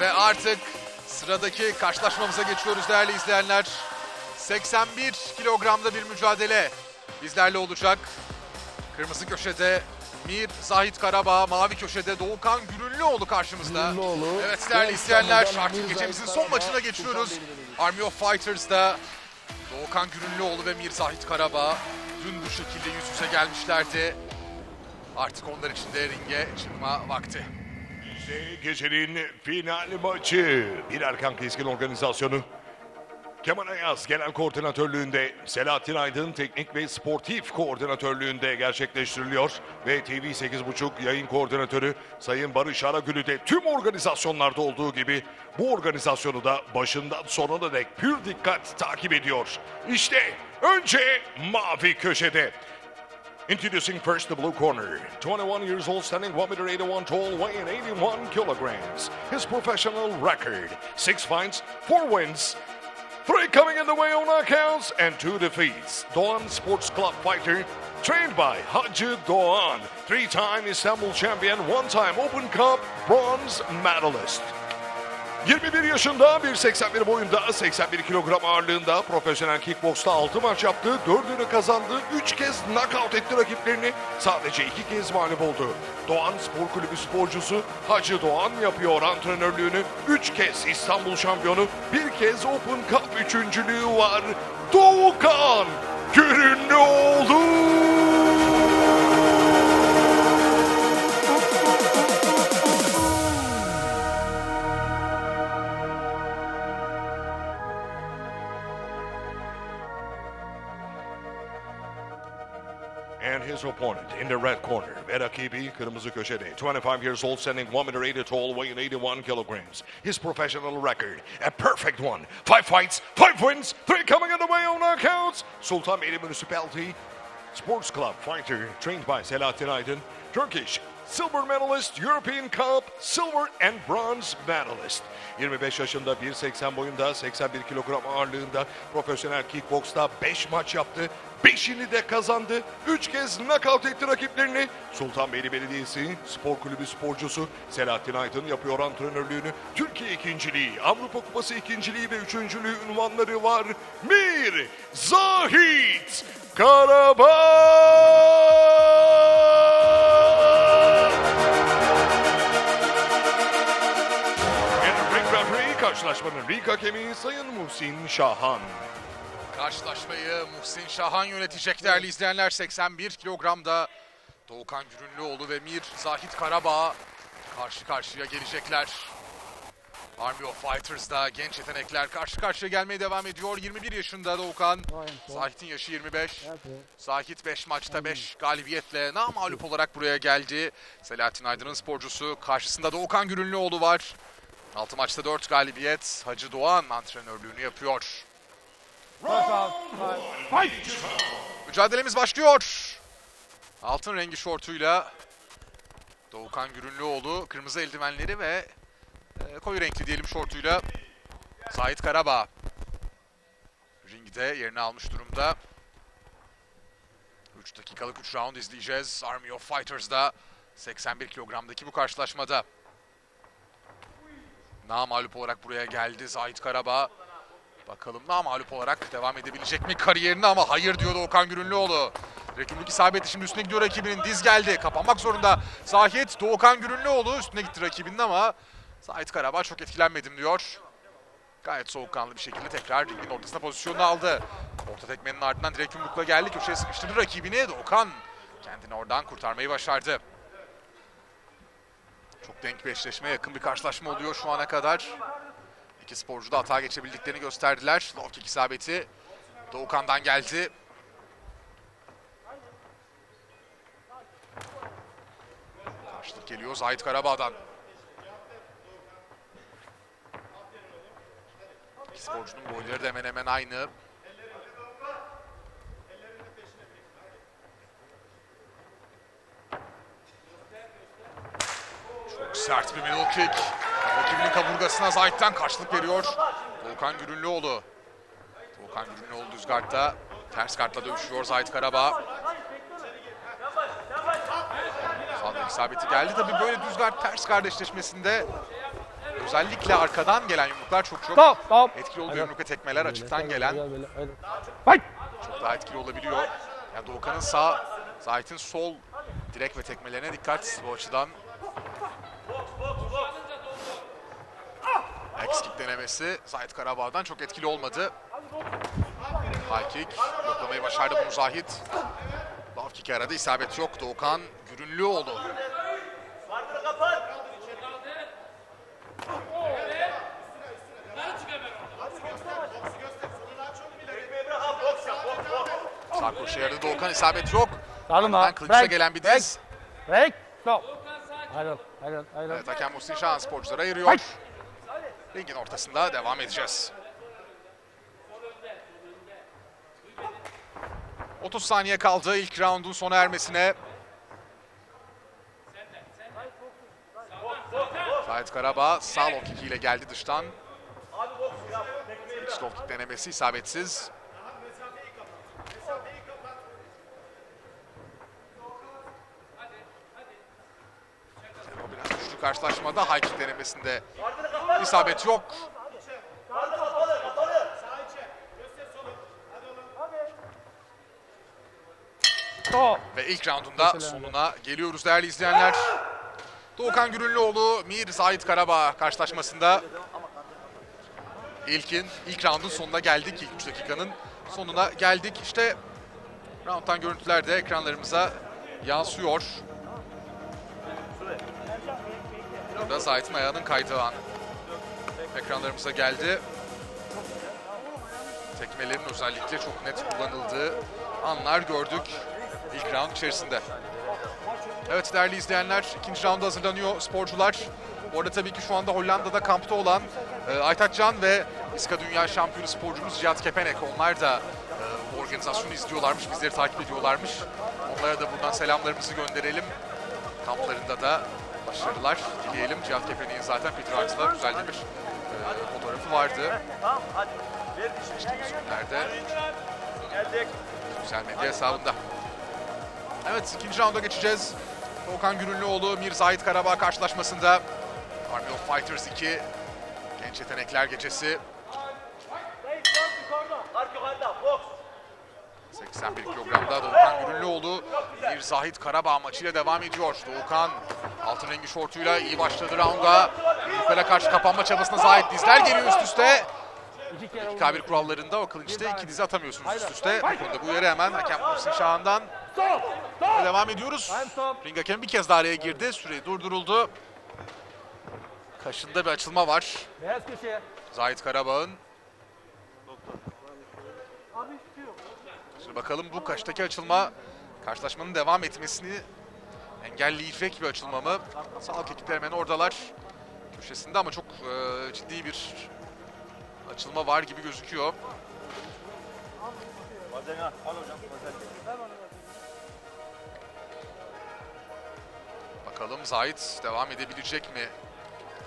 Ve artık sıradaki karşılaşmamıza geçiyoruz değerli izleyenler. 81 kilogramda bir mücadele bizlerle olacak. Kırmızı köşede Mir Zahit Karabağ, mavi köşede Doğukan Gürünlüoğlu karşımızda. Gürünlüoğlu. Evet değerli izleyenler artık gecemizin son maçına geçiyoruz. Army of Fighters'da Doğukan Gürünlüoğlu ve Mir Zahit Karabağ dün bu şekilde yüz yüze gelmişlerdi. Artık onlar için de ringe çıkma vakti. İşte gecenin final maçı. Bir Erkan Keskin organizasyonu. Kemal Ayaz genel koordinatörlüğünde, Selahattin Aydın teknik ve sportif koordinatörlüğünde gerçekleştiriliyor. Ve TV 8.5 yayın koordinatörü Sayın Barış Aragül'ü de tüm organizasyonlarda olduğu gibi bu organizasyonu da başından sonuna dek pür dikkat takip ediyor. İşte önce mavi köşede. Introducing first the blue corner. 21 years old, standing 1 meter 81 tall, weighing 81 kilograms. His professional record: six fights, four wins, three coming in the way on knockouts, and two defeats. Doğan Sports Club fighter, trained by Hacı Doğan, three-time Istanbul champion, one-time Open Cup bronze medalist. 21 yaşında 1.81 boyunda 81 kilogram ağırlığında profesyonel kickboksta 6 maç yaptı. 4'ünü kazandı. 3 kez knockout etti rakiplerini. Sadece 2 kez mağlup oldu. Doğan Spor Kulübü sporcusu Hacı Doğan yapıyor antrenörlüğünü. 3 kez İstanbul şampiyonu. Bir kez Open Cup üçüncülüğü var. Doğukan Gürünlüoğlu. His opponent in the red corner, ve rakibi kırmızı köşede. 25 years old, standing 1 meter 80 tall, weighing 81 kilograms. His professional record, a perfect one. Five fights, five wins, three coming in the way on knockouts. Sultanbeyli Municipality Sports Club fighter, trained by Selahattin Aydın. Turkish silver medalist, European Cup silver and bronze medalist. 25 yaşında 1.80 boyunda 81 kilogram ağırlığında profesyonel kickboksta 5 maç yaptı. 5'ini de kazandı. 3 kez knockout etti rakiplerini. Sultanbeyli Belediyesi Spor Kulübü sporcusu Selahattin Aydın yapıyor antrenörlüğünü. Türkiye ikinciliği, Avrupa Kupası ikinciliği ve üçüncülüğü unvanları var. Mir Zahit Karabağ! Karşılaşmanın ring hakemi Sayın Muhsin Şahan. Karşılaşmayı Muhsin Şahan yönetecek değerli izleyenler. 81 kilogramda Doğukan Gürünlüoğlu ve Mir Zahit Karabağ karşı karşıya gelecekler. Army of Fighters'da genç yetenekler karşı karşıya gelmeye devam ediyor. 21 yaşında Doğukan. Zahit'in yaşı 25. Zahit 5 maçta 5 galibiyetle namağlup olarak buraya geldi. Selahattin Aydın'ın sporcusu. Karşısında Doğukan Gürünlüoğlu var. 6 maçta 4 galibiyet. Hacı Doğan antrenörlüğünü yapıyor. Mücadelemiz başlıyor. Altın rengi şortuyla Doğukan Gürünlüoğlu kırmızı eldivenleri ve e, koyu renkli diyelim şortuyla Zahit Karabağ ringde yerini almış durumda. 3 dakikalık 3 round izleyeceğiz. Army of Fighters'da 81 kilogramdaki bu karşılaşmada. Namalup olarak buraya geldi Zahit Karabağ. Bakalım namalup olarak devam edebilecek mi kariyerine ama hayır diyordu Okan Gürünlüoğlu. Rakiblik isabeti şimdi üstüne gidiyor rakibinin diz geldi. Kapanmak zorunda Zahit Doğukan Gürünlüoğlu üstüne gitti rakibinin ama Zahit Karabağ çok etkilenmedim diyor. Gayet soğukkanlı bir şekilde tekrar ringin ortasına pozisyonunu aldı. Orta tekmenin ardından direkt yumrukla geldi. Köşeye sıkıştırdı rakibini. Doğukan kendini oradan kurtarmayı başardı. Çok denk bir eşleşmeye yakın bir karşılaşma oluyor şu ana kadar. İki sporcu da hata geçebildiklerini gösterdiler. Low kick isabeti Doğukan'dan geldi. Karşılık geliyor Zahit Karabağ'dan. İki sporcunun boyları da hemen hemen aynı. Sert bir middle kick. Rakibinin kaburgasına Zahit'ten karşılık veriyor. Volkan Gürünlüoğlu. Volkan Gürünlüoğlu düz kartta. Ters kartla dövüşüyor Zahit Karabağ. Sağdan isabeti geldi. Tabii böyle düz kart ters kardeşleşmesinde özellikle arkadan gelen yumruklar çok çok Stop, stop. etkili oluyor. Aynen. Yumruk ve tekmeler açıktan Böyle, gelen. Fight. çok daha etkili olabiliyor. Yani Doğukan'ın sağ, Zahit'in sol direk ve tekmelerine dikkat bu açıdan. X kick denemesi Zahit Karabağ'dan çok etkili olmadı. High kick bloklamayı başardı bunu Zahit. Low kick aradı isabet yok. Doğukan Gürünlüoğlu. Sağ koşuya yaradı Doğukan isabet yok. Darılma. Break, gelen bir break, diz. Break. Stop. Ayrıl, ayrıl, ayrıl. Evet hakem Muhsin Şahan sporcuları ayırıyor. Fight. Ringin ortasında devam edeceğiz. 30 saniye kaldı ilk roundun sona ermesine. Zahit Karabağ sağ low kick ile geldi dıştan. İç low kick denemesi isabetsiz. Güçlü karşılaşmada high kick denemesinde isabet yok. Ve ilk roundunda sonuna geliyoruz değerli izleyenler. Doğukan Gürünlüoğlu, Mir Zahit Karabağ karşılaşmasında ilkin, ilk roundun sonuna geldik. İlk 3 dakikanın sonuna geldik. İşte roundtan görüntüler de ekranlarımıza yansıyor. Burada Zahit'in ayağının kaydığı an ekranlarımıza geldi. Tekmelerin özellikle çok net kullanıldığı anlar gördük ilk round içerisinde. Evet değerli izleyenler ikinci rounda hazırlanıyor sporcular. Bu arada tabii ki şu anda Hollanda'da kampta olan e, Aytaç Can ve İSKA Dünya Şampiyonu sporcumuz Cihat Kepenek. Onlar da e, organizasyonu izliyorlarmış, bizleri takip ediyorlarmış. Onlara da buradan selamlarımızı gönderelim. Kamplarında da başarılar dileyelim. Cihat Kepenek'in zaten Peter Hartz'la güzel bir e, fotoğrafı vardı. Tamam hadi. Geçtiğimiz günlerde sosyal medya hesabında. Evet ikinci rounda geçeceğiz. Doğukan Gürünlüoğlu, Mir Zahit Karabağ karşılaşmasında Army of Fighters 2 Genç Yetenekler Gecesi Ark yukarıda. Boks. 81 kilogramda Doğukan Gürünlüoğlu bir Zahit Karabağ maçıyla devam ediyor. Doğukan altın rengi şortuyla iyi başladı rounda. Yumruklara karşı kapanma çabasına Zahit dizler geliyor üst üste. İki kere vurdu. K1 kurallarında o kılıçta iki dizi atamıyorsunuz üst üste. Bu konuda bu uyarı hemen hakem Muhsin Şahan'dan devam ediyoruz. Ring hakemi bir kez daha araya girdi. Süre durduruldu. Kaşında bir açılma var. Zahit Karabağ'ın. Şimdi bakalım bu kaştaki açılma karşılaşmanın devam etmesini engelleyecek bir açılma mı? Sağlık ekipleri hemen oradalar. Köşesinde ama çok e, ciddi bir açılma var gibi gözüküyor. Vazeni al. Hocam. Bakalım Zahit devam edebilecek mi?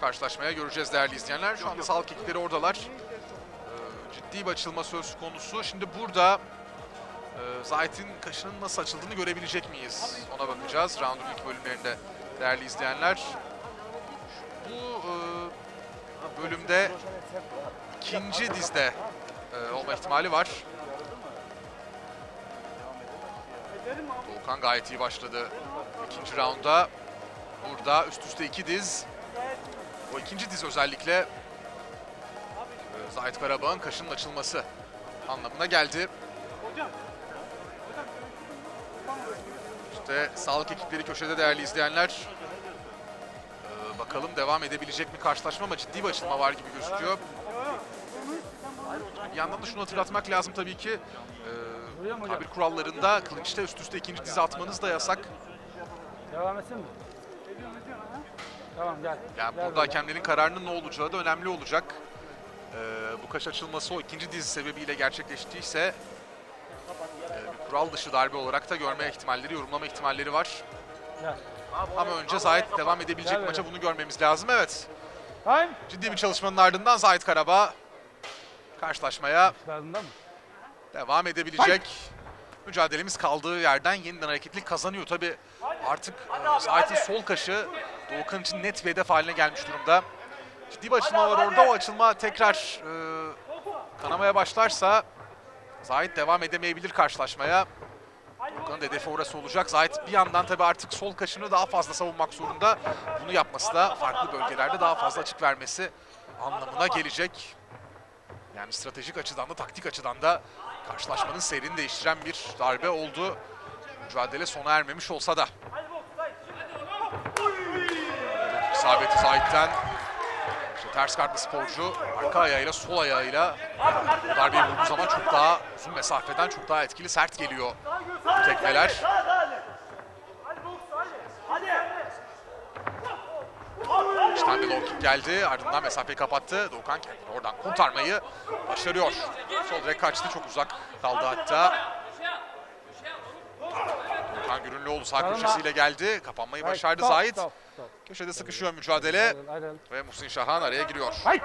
Karşılaşmaya göreceğiz değerli izleyenler. Şu anda sağlık ekipleri oradalar. Ee, ciddi bir açılma söz konusu. Şimdi burada e, Zahit'in kaşının nasıl açıldığını görebilecek miyiz? Ona bakacağız roundun ilk bölümlerinde değerli izleyenler. Bu e, bölümde ikinci dizde e, olma ihtimali var. Doğukan gayet iyi başladı ikinci rounda. Burada üst üste iki diz. O ikinci diz özellikle e, Zahit Karabağ'ın kaşının açılması anlamına geldi. İşte sağlık ekipleri köşede değerli izleyenler. Ee, bakalım devam edebilecek mi karşılaşma ama ciddi bir açılma var gibi gözüküyor. Bir yandan da şunu hatırlatmak lazım tabii ki. E, K1 kurallarında kılıçta üst üste ikinci dizi atmanız da yasak. Devam etsin mi? Tamam gel. Yani Gel burada hakemlerin kararının ne olacağı da önemli olacak. Ee, bu kaş açılması o ikinci dizi sebebiyle gerçekleştiyse e, kural dışı darbe olarak da görme ihtimalleri, yorumlama ihtimalleri var. Ama önce Zahit devam edebilecek maça bunu görmemiz lazım. Evet, Time. ciddi bir çalışmanın ardından Zahit Karabağ karşılaşmaya devam edebilecek. Mücadelemiz kaldığı yerden yeniden hareketlilik kazanıyor. Tabi artık e, Zahit'in sol kaşı Doğukan için net bir hedef haline gelmiş durumda. ciddi bir açılma var orada. O açılma tekrar e, kanamaya başlarsa Zahit devam edemeyebilir karşılaşmaya. Doğukan'ın hedefi orası olacak. Zahit bir yandan tabii artık sol kaşını daha fazla savunmak zorunda. Bunu yapması da farklı bölgelerde daha fazla açık vermesi anlamına gelecek. Yani stratejik açıdan da taktik açıdan da karşılaşmanın seyrini değiştiren bir darbe oldu. Mücadele sona ermemiş olsa da. İsabeti Zahit'ten. Ters kartlı sporcu arka ayağıyla sol ayağıyla bu darbeyi vurduğu zaman çok daha uzun mesafeden çok daha etkili sert geliyor bu tekmeler. İşten bir low kick geldi. Ardından mesafeyi kapattı. Doğukan kendini oradan kurtarmayı başarıyor. Sol direkt kaçtı. Çok uzak kaldı hatta. Doğukan Gürünlüoğlu sağ köşesiyle geldi. Kapanmayı başardı Zahit. Köşede sıkışıyor mücadele. Ve Muhsin Şahan araya giriyor. Hayır.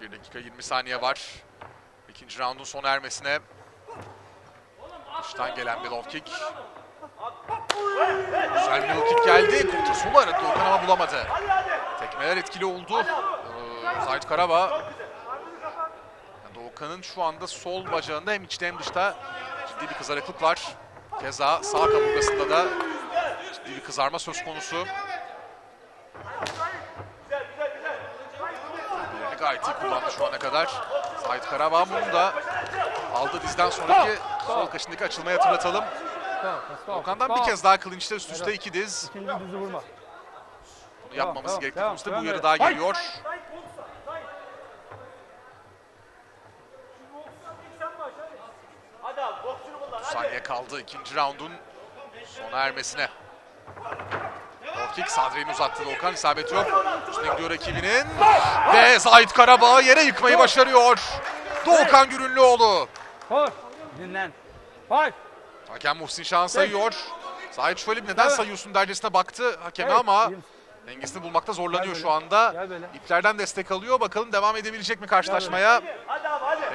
1 dakika 20 saniye var. İkinci roundun sona ermesine. Dıştan gelen bir low kick. Güzel bir low kick geldi. Kontra solu aradı Doğukan ama bulamadı. Tekmeler etkili oldu. Ee, Zahit Karabağ. Doğukan'ın şu anda sol bacağında hem içte hem dışta ciddi bir kızarıklık var. Keza sağ kaburgasında da ciddi bir kızarma söz konusu. Birini gayet iyi kullandı şu ana kadar. Zahit Karabağ bunu da aldı dizden sonraki sol kaşındaki açılmayı hatırlatalım. Okan'dan bir kez daha klinçte üst üste iki diz. Bunu yapmamız gerektiği konusunda bu evet. daha geliyor. Hadi abi boksunu kullan hadi. Saniye kaldı ikinci raundun sona ermesine. Low kick Sadri'nin uzattı Doğukan isabet yok. Üstüne gidiyor rakibinin. Ve Zahit Karabağ yere yıkmayı başarıyor. Doğukan Gürünlüoğlu. Koş. Dinlen. Five. Hakem Muhsin Şahan sayıyor. Zahit bir neden sayıyorsun dercesine baktı hakeme ama dengesini bulmakta zorlanıyor şu anda. İplerden destek alıyor. Bakalım devam edebilecek mi karşılaşmaya?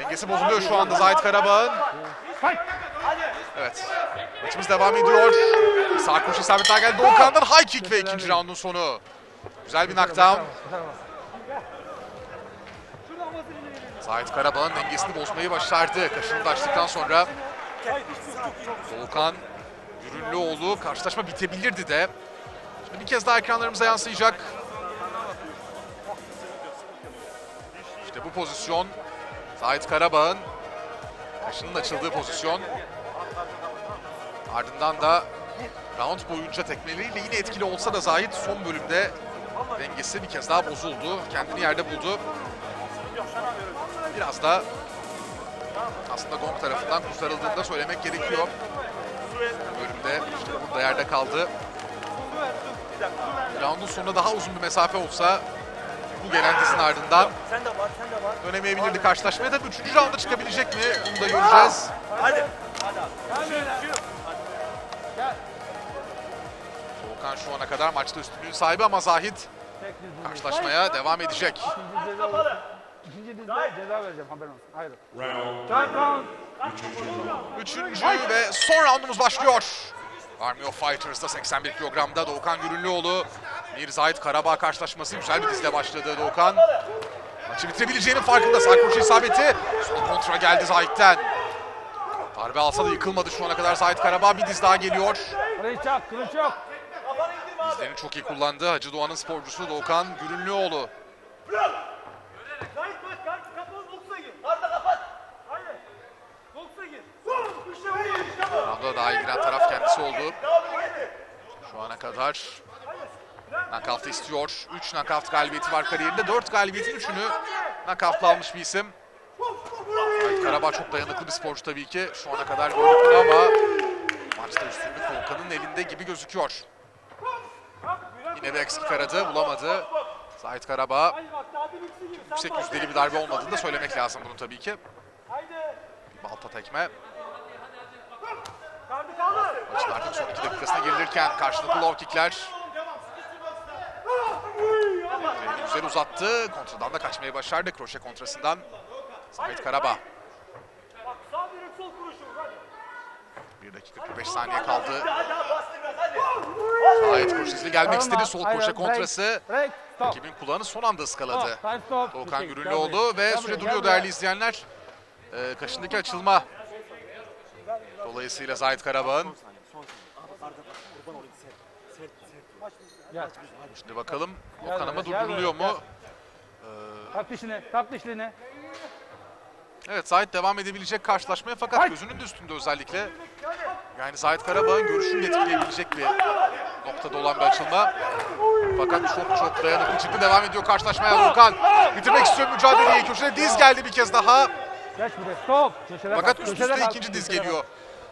Dengesi bozuluyor şu anda Zahit Karabağ'ın. Evet. Maçımız devam ediyor. Sağ koşu isabetler geldi. Doğukan'dan high kick ve ikinci roundun sonu. Güzel bir knockdown. Zahit Karabağ'ın dengesini bozmayı başardı. Kaşını da açtıktan sonra Doğukan Gürünlüoğlu karşılaşma bitebilirdi de. Bir kez daha ekranlarımıza yansıyacak. İşte bu pozisyon Zahit Karabağ'ın kaşının açıldığı pozisyon. Ardından da round boyunca tekmeleriyle yine etkili olsa da Zahit son bölümde dengesi bir kez daha bozuldu. Kendini yerde buldu. Biraz da aslında Gong tarafından kurtarıldığını da söylemek gerekiyor. Bölümde işte burada yerde kaldı. Roundun sonunda daha uzun bir mesafe olsa bu gelen dizin ardından Sen de var sen de var. dönemeyebilirdi karşılaşmaya da 3. rounda çıkabilecek mi? Bunu da göreceğiz. Hadi. Doğukan şu ana kadar maçta üstünlüğün sahibi ama Zahit karşılaşmaya devam edecek. İkinci ceza İkinci dizide ceza vereceğim haberin olsun. Hayır. Third round. Üçüncü ve son roundumuz başlıyor. Army of Fighters'da 81 kilogramda Doğukan Gürünlüoğlu. Bir Zahit Karabağ karşılaşması güzel bir dizle başladı Doğukan. Maçı bitirebileceğinin farkında. Sağ koşu isabeti. Son kontra geldi Zahit'ten. Darbe alsa da yıkılmadı şu ana kadar Zahit Karabağ. Bir diz daha geliyor. Kılıç yok, kılıç yok. Dizlerini çok iyi kullandı. Hacı Doğan'ın sporcusu Doğukan Gürünlüoğlu. Zahit bak kart kapalı boksa gir. Karda kapat. Haydi. Boksa gir. İşte bu işte bu. Rounda daha iyi taraf kendisi oldu. Şu ana kadar knockout istiyor. 3 knockout galibiyeti var kariyerinde. 4 galibiyetin 3'ünü knockout'la almış bir isim. Zahit Karabağ çok dayanıklı bir sporcu tabii ki. Şu ana kadar gördük ama maçta üstünlük Volkan'ın elinde gibi gözüküyor. Yine bir eksik aradı, bulamadı. Zahit Karabağ yüksek yüzdeli bir darbe olmadığını da söylemek lazım bunu tabii ki. Balta tekme. Maçın artık son 2 dakikasına girilirken karşılıklı low kickler. Elini güzel uzattı. Kontradan da kaçmayı başardı. Kroşe kontrasından. Sol kuruşu. Hadi. dakika 45 saniye kaldı. Gayet koşusuyla gelmek istedi. Sol break, kontrası. Rakibin kulağını son anda ıskaladı. Doğukan Gürünlüoğlu ve süre duruyor değerli izleyenler. Ee, kaşındaki açılma. Dolayısıyla Zahit Karabağ'ın. Şimdi bakalım o kanama durduruluyor mu? Tak dişini. Tak dişini. Evet Zahit devam edebilecek karşılaşmaya fakat gözünün de üstünde özellikle. Yani Zahit Karabağ'ın görüşünü etkileyebilecek bir noktada olan bir açılma. Fakat çok çok dayanıklı çıktı. Devam ediyor karşılaşmaya Volkan. Bitirmek istiyor mücadeleyi. Köşede diz geldi bir kez daha. Fakat üst üste ikinci diz geliyor.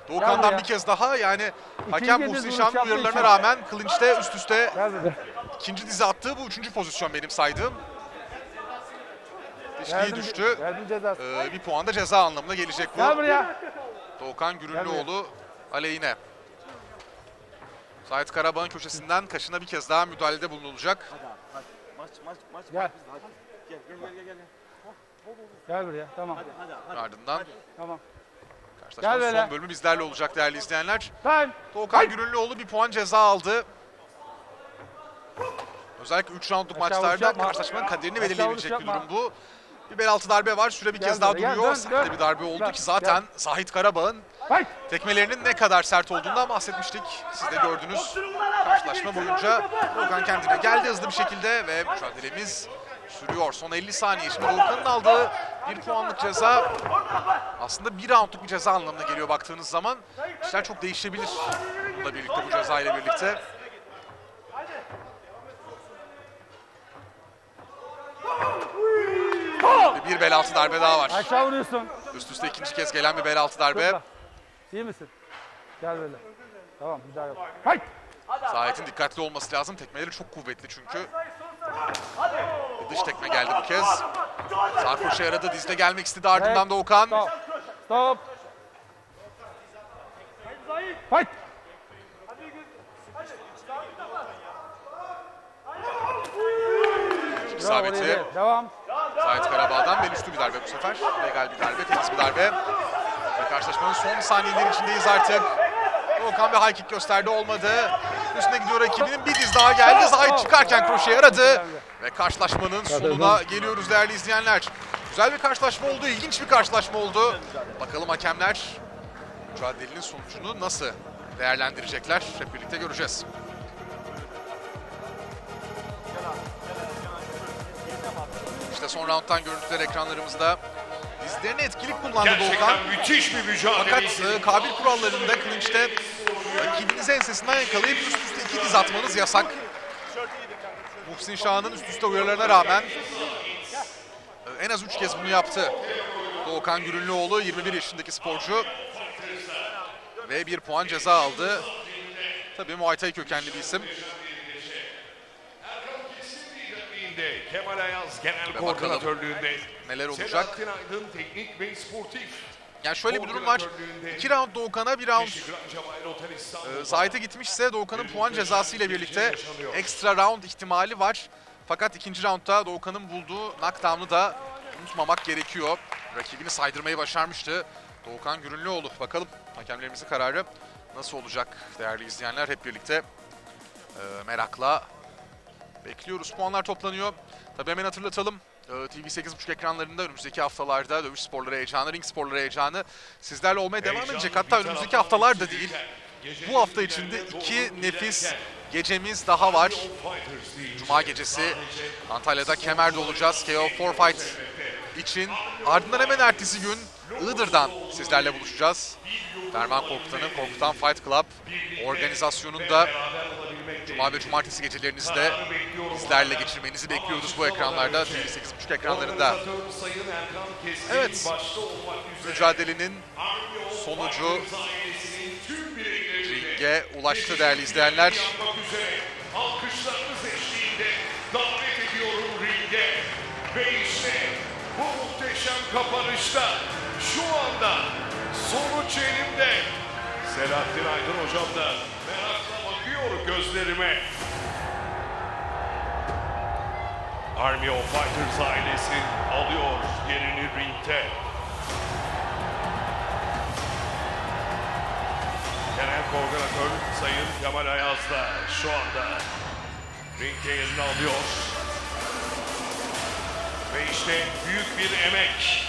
Doğukan'dan bir kez daha yani hakem Muhsin Şah'ın yaptığı uyarılarına rağmen klinçte üst üste ikinci dizi attığı bu üçüncü pozisyon benim saydığım. Dişliği düştü. Ee, bir puan da ceza anlamına gelecek Gel bu. buraya. Doğukan Gürünlüoğlu aleyhine. Zahit Karabağ'ın köşesinden kaşına bir kez daha müdahalede bulunulacak. Maç maç maç. Gel. Hadi. Gel gel gel gel. gel. Gel buraya. Tamam. Hadi hadi. Ardından Tamam. Karşılaşmanın Gel son bölümü bizlerle olacak değerli izleyenler. Time. Doğukan Gürünlüoğlu bir puan ceza aldı. Özellikle 3 roundluk maçlarda karşılaşmanın kaderini belirleyebilecek bir durum bu. Bir bel altı darbe var. Süre bir kez daha duruyor. Sert bir darbe oldu ki zaten. Zahit Karabağ'ın tekmelerinin ne kadar sert olduğundan bahsetmiştik. Siz de gördünüz. Karşılaşma boyunca Doğukan kendine geldi hızlı bir şekilde ve mücadelemiz sürüyor. Son 50 saniye. Şimdi Doğukan'ın aldığı bir puanlık ceza aslında bir roundluk bir ceza anlamına geliyor baktığınız zaman. İşler çok değişebilir bununla birlikte bu ceza ile birlikte. Ve bir bel altı darbe daha var. Aşağı vuruyorsun. Üst üste ikinci kez gelen bir bel altı darbe. İyi misin? Gel böyle. Tamam bir daha yap. Fight. Zahit'in dikkatli olması lazım. Tekmeleri çok kuvvetli çünkü. Bir dış tekme geldi bu kez. Sağ koşu yaradı. Dizde gelmek istedi ardından Evet. Doğukan. Stop. Stop. Fight. İsabeti. Devam. Zahit Karabağ'dan bel üstü bir darbe bu sefer. Legal bir darbe, temiz bir darbe. Ve karşılaşmanın son saniyeleri içindeyiz artık. Doğukan bir high kick gösterdi olmadı. Üstüne gidiyor rakibinin bir diz daha geldi. Zahit çıkarken kroşe yaradı. Ve karşılaşmanın sonuna geliyoruz değerli izleyenler. Güzel bir karşılaşma oldu, ilginç bir karşılaşma oldu. Bakalım hakemler mücadelenin sonucunu nasıl değerlendirecekler hep birlikte göreceğiz. İşte son round'dan görüntüler ekranlarımızda. Dizlerini etkili kullandı Doğukan. Gerçekten müthiş bir mücadele. Fakat e, kabil kurallarında clinch'te rakibinizi ensesinden yakalayıp üst iki diz atmanız yasak. Muhsin Şah'ın üst üste uyarılarına rağmen e, en az üç kez bunu yaptı. Doğukan Gürünlüoğlu 21 yaşındaki sporcu ve bir puan ceza aldı. Tabii Muay Thai kökenli bir isim. Kemal Ayaz Genel Koordinatörlüğünde neler olacak. Selahattin Aydın Teknik ve Sportif. Yani şöyle bir durum var. 2 round Doğukan'a, bir round. Ee, Zahit'e gitmişse Doğukan'ın puan cezası ile birlikte ekstra round ihtimali var. Fakat ikinci roundda Doğukan'ın bulduğu knockdown'u da unutmamak gerekiyor. Rakibini saydırmayı başarmıştı. Doğukan Gürünlüoğlu. Bakalım hakemlerimizin kararı nasıl olacak değerli izleyenler hep birlikte e, merakla bekliyoruz. Puanlar toplanıyor. Tabii hemen hatırlatalım. Ee, TV8.5 ekranlarında önümüzdeki haftalarda dövüş sporları heyecanı, ring sporları heyecanı sizlerle olmaya devam edecek. Hatta önümüzdeki haftalar da değil. Bu hafta içinde iki nefis gecemiz daha var. Cuma gecesi Antalya'da Kemer'de olacağız. KO 4 Fight için. Ardından hemen ertesi gün Iğdır'dan sizlerle buluşacağız. Derman Korkutan'ın Korkutan Fight Club organizasyonunda Cuma ve Cumartesi gecelerinizi de bizlerle geçirmenizi bekliyoruz bu ekranlarda. TV8.5 ekranlarında. Evet. Mücadelenin sonucu ringe ulaştı değerli izleyenler. alkışlarınız eşliğinde davet ediyorum ringe. Ve işte bu muhteşem kapanışta şu anda sonuç elimde. Selahattin Aydın hocam da merakla bakıyor gözlerime. Army of Fighters ailesi alıyor yerini ringte. koordinatör Sayın Kemal Ayaz da şu anda ringde yerini alıyor. Ve işte büyük bir emek.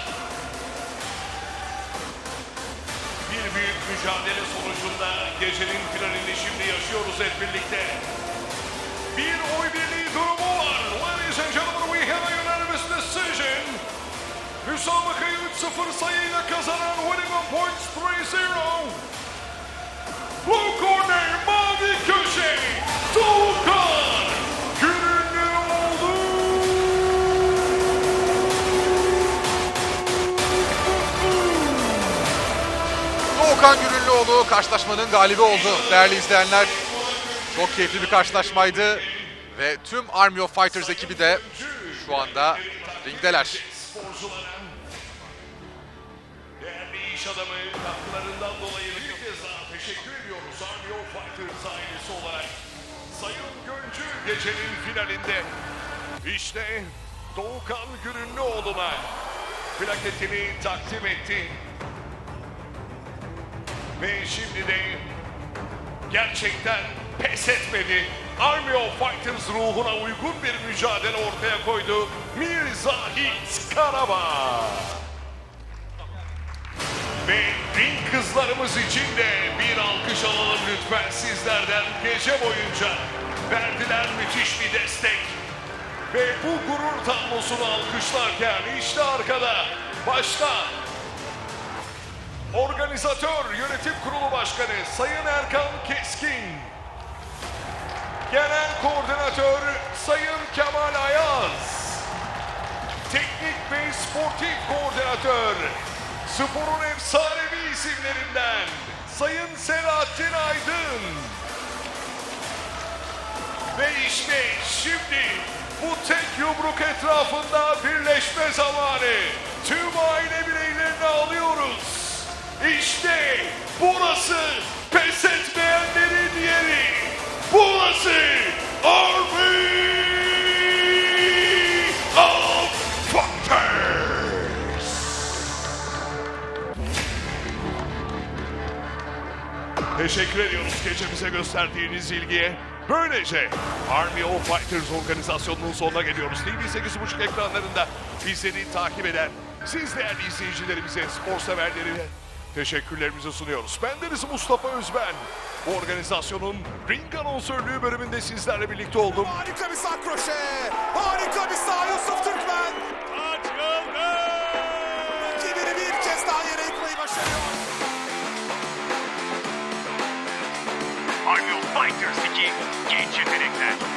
Büyük mücadele sonucunda gecenin finalini şimdi yaşıyoruz hep birlikte. Bir oy birliği durumu var. Ladies and gentlemen we have a unanimous decision. Müsabakayı 3-0 sayıyla kazanan winning points 3-0. Doğukan Gürünlüoğlu karşılaşmanın galibi oldu değerli izleyenler. Çok keyifli bir karşılaşmaydı ve tüm Army of Fighters ekibi de şu anda ringdeler. Değerli iş adamı katkılarından dolayı bir kez daha teşekkür ediyoruz Army of Fighters ailesi olarak. Sayın Göncü gecenin finalinde işte Doğukan Gürünlüoğlu'na plaketini takdim etti. Ve şimdi de gerçekten pes etmedi. Army of Fighters ruhuna uygun bir mücadele ortaya koydu. Mir Zahit Karabağ. Ve ring kızlarımız için de bir alkış alalım lütfen sizlerden. Gece boyunca verdiler müthiş bir destek. Ve bu gurur tablosunu alkışlarken işte arkada başta Organizatör Yönetim Kurulu Başkanı Sayın Erkan Keskin. Genel Koordinatör Sayın Kemal Ayaz. Teknik ve Sportif Koordinatör sporun efsanevi isimlerinden Sayın Selahattin Aydın. Ve işte şimdi bu tek yumruk etrafında birleşme zamanı. Tüm aile bireylerini alıyoruz. Burası pes etmeyenlerin yeri. Burası Army of Fighters. Teşekkür ediyoruz gecemize gösterdiğiniz ilgiye. Böylece Army of Fighters organizasyonunun sonuna geliyoruz. TV 8.5 ekranlarında bizleri takip eden siz değerli izleyicilerimize, spor severlerine teşekkürlerimizi sunuyoruz. Bendeniz Mustafa Özben. Bu organizasyonun ring anonsörlüğü bölümünde sizlerle birlikte oldum. Harika bir sağ kroşe. Harika bir sağ Yusuf Türkmen. Rakibini bir kez daha yere yıkmayı başarıyor. Army of Fighters 2 Genç Yetenekler Army of Fighters 2 Genç Yetenekler